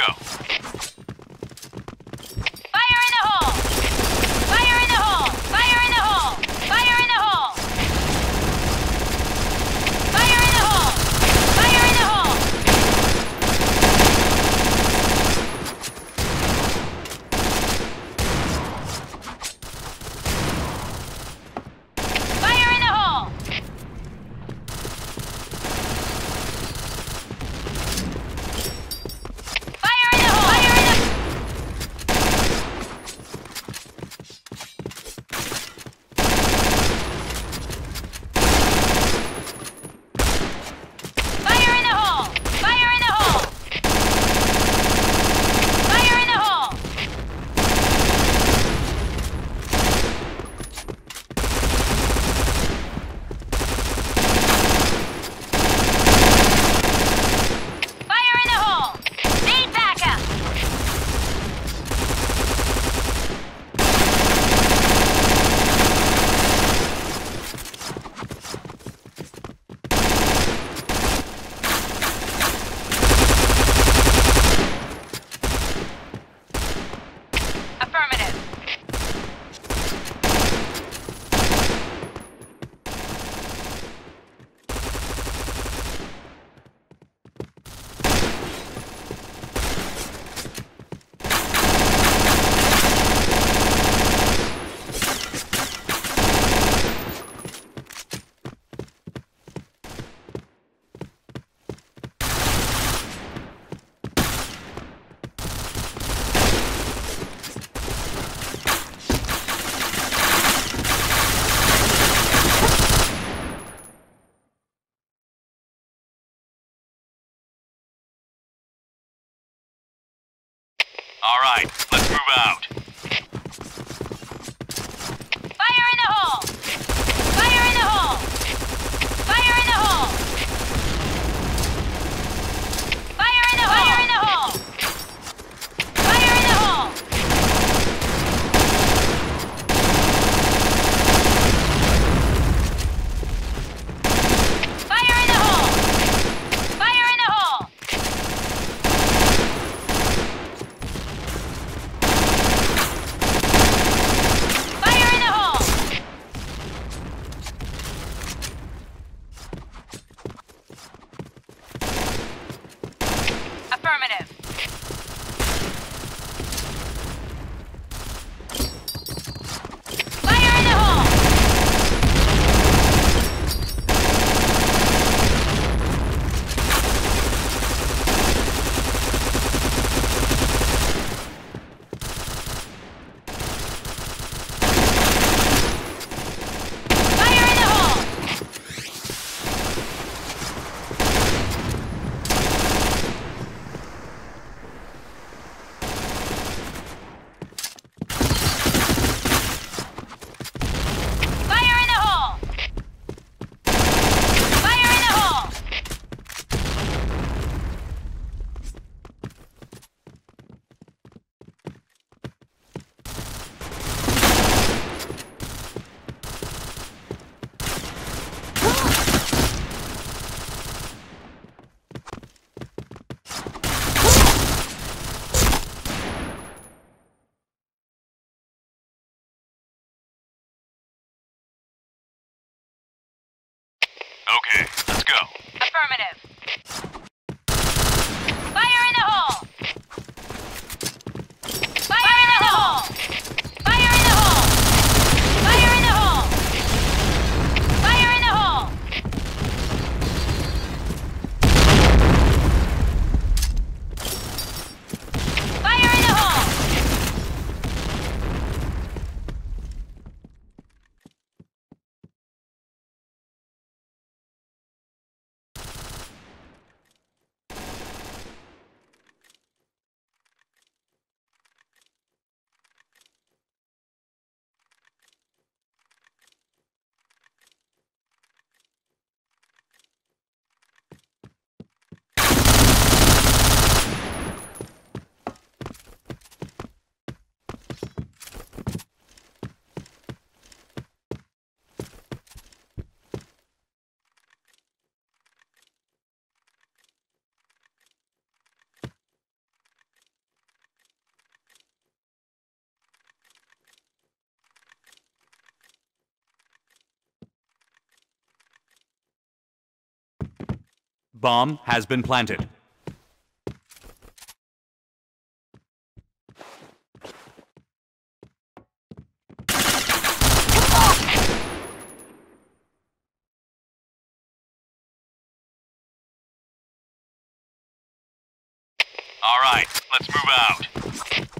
go. Right, let's move out. Affirmative. Bomb has been planted. All right, let's move out.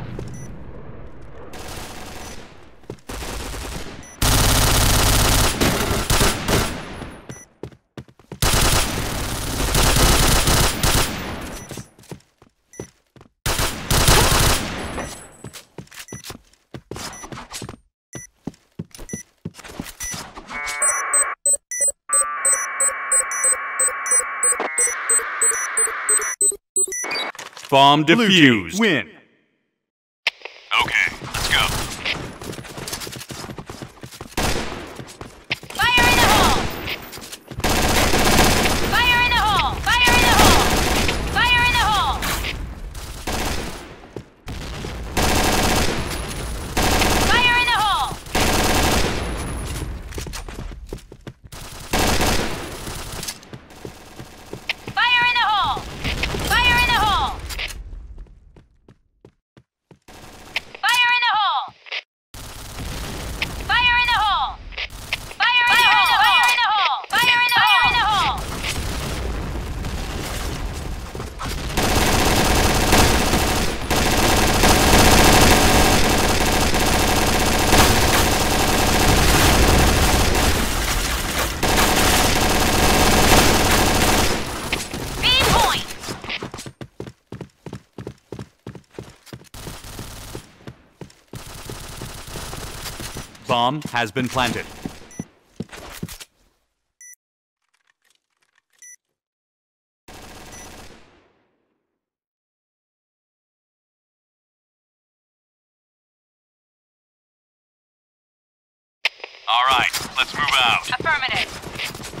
Bomb defused. Blue win. bomb has been planted. All right, let's move out. Affirmative.